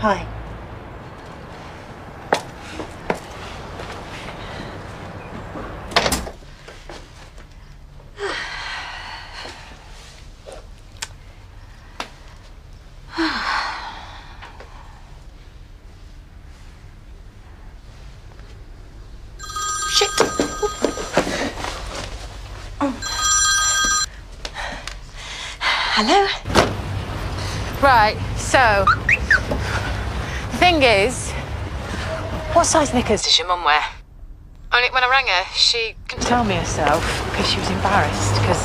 Hi. Shit. Oh. Hello? Right, so thing is, what size knickers does your mum wear? Only when I rang her, she couldn't tell me herself because she was embarrassed because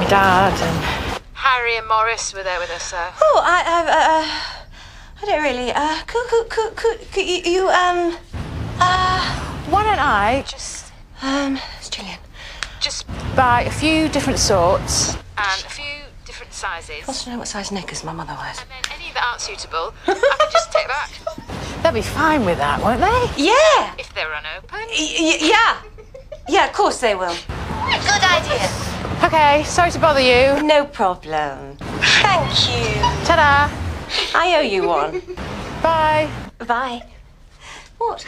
my dad and Harry and Morris were there with her. So Oh, I, I, uh, I don't really. Uh, could, could, could, could, could you, you, um, uh, why don't I just um, it's Julian. just buy a few different sorts and a few different sizes, Wants to know what size knickers my mother wears. and then any that aren't suitable, I can just take back. They'll be fine with that, won't they? Yeah. If they're unopened. Y- y- yeah. Yeah, of course they will. Good idea. Okay, sorry to bother you. No problem. Thank you. Ta-da. I owe you one. Bye. Bye. What?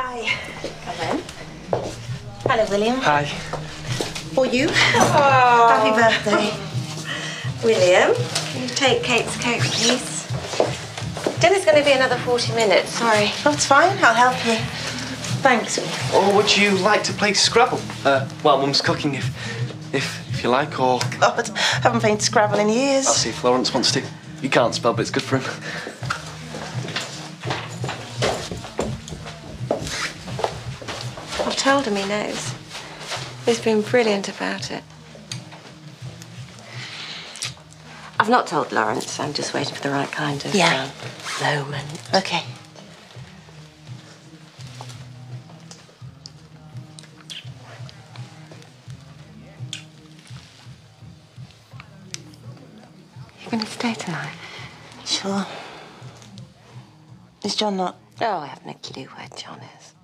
Hi. Come in. Hello, William. Hi. For you. Happy birthday. William, can you take Kate's coat, please? Dinner's going to be another 40 minutes. Sorry. That's fine. I'll help you. Thanks. Or would you like to play Scrabble? Uh, while Mum's cooking, if, if, if you like, or God, haven't played Scrabble in years. I'll see if Lawrence wants to. You can't spell, but it's good for him. Told him he knows. He's been brilliant about it. I've not told Lawrence. I'm just waiting for the right kind of Yeah. uh, moment. Okay. You're going to stay tonight? Sure. Is John not? Oh, I haven't a clue where John is.